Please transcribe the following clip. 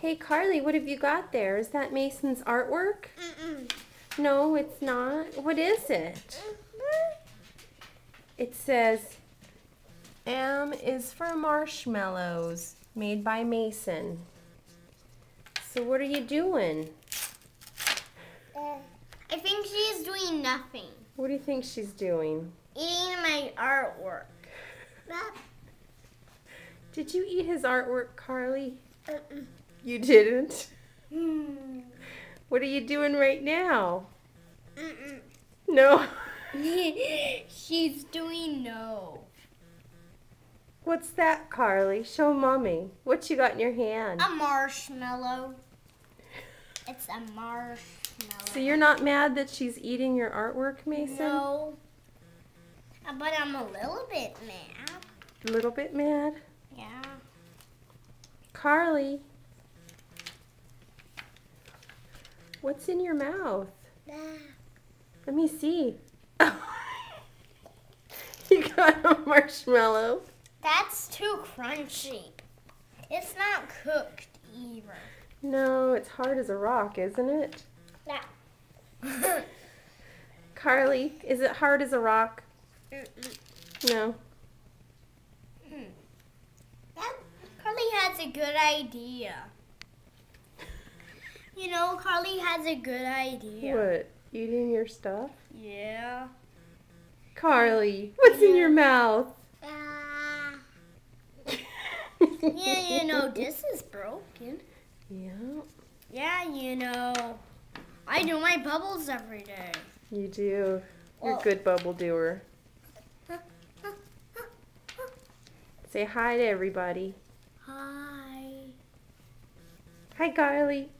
Hey, Carly, what have you got there? Is that Mason's artwork? Mm-mm. No, it's not. What is it? It says, M is for marshmallows, made by Mason. So what are you doing? Uh, I think she's doing nothing. What do you think she's doing? Eating my artwork. Did you eat his artwork, Carly? Mm-mm. You didn't? Hmm. What are you doing right now? Mm-mm. No. she's doing no. What's that, Carly? Show mommy. What you got in your hand? A marshmallow. It's a marshmallow. So you're not mad that she's eating your artwork, Mason? No. Uh, But I'm a little bit mad. A little bit mad? Yeah. Carly. What's in your mouth? Let me see. you got a marshmallow. That's too crunchy. It's not cooked either. No, it's hard as a rock, isn't it? Mm-mm. Carly, is it hard as a rock? No. Hmm. That Carly has a good idea. Know, Carly has a good idea. What? Eating your stuff? Yeah. Carly, what's in your mouth? Uh, yeah, you know, this is broken. Yeah, Yeah, you know, I do my bubbles every day. you do. You're a good bubble doer. Say hi to everybody. Hi. Hi, Carly.